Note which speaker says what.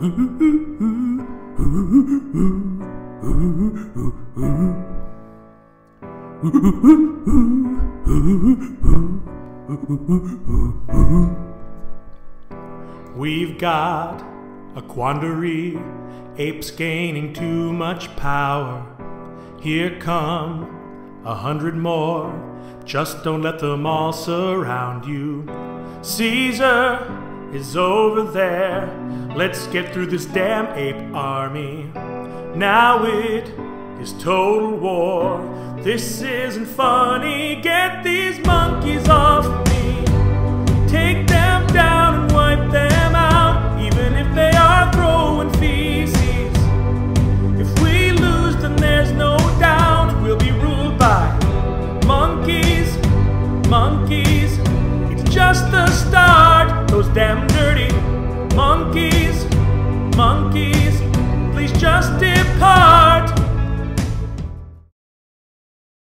Speaker 1: We've got a quandary, apes gaining too much power. Here come a hundred more, just don't let them all surround you. Caesar is over there, let's get through this damn ape army. Now it is total war, this isn't funny, get these monkeys damn dirty monkeys, monkeys. Please just depart.